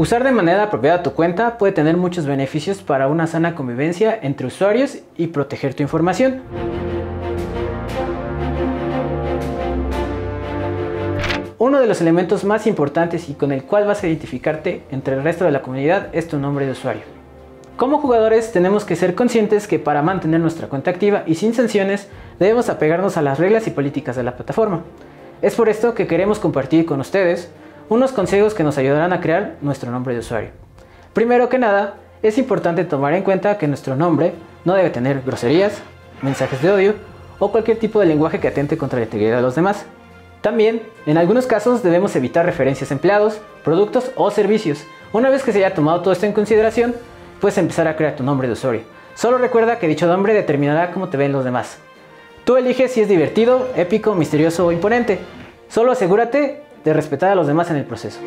Usar de manera apropiada tu cuenta puede tener muchos beneficios para una sana convivencia entre usuarios y proteger tu información. Uno de los elementos más importantes y con el cual vas a identificarte entre el resto de la comunidad es tu nombre de usuario. Como jugadores tenemos que ser conscientes que para mantener nuestra cuenta activa y sin sanciones debemos apegarnos a las reglas y políticas de la plataforma. Es por esto que queremos compartir con ustedes unos consejos que nos ayudarán a crear nuestro nombre de usuario. Primero que nada, es importante tomar en cuenta que nuestro nombre no debe tener groserías, mensajes de odio o cualquier tipo de lenguaje que atente contra la integridad de los demás. También, en algunos casos debemos evitar referencias a empleados, productos o servicios. Una vez que se haya tomado todo esto en consideración, puedes empezar a crear tu nombre de usuario. Solo recuerda que dicho nombre determinará cómo te ven los demás. Tú eliges si es divertido, épico, misterioso o imponente. Solo asegúrate de respetar a los demás en el proceso.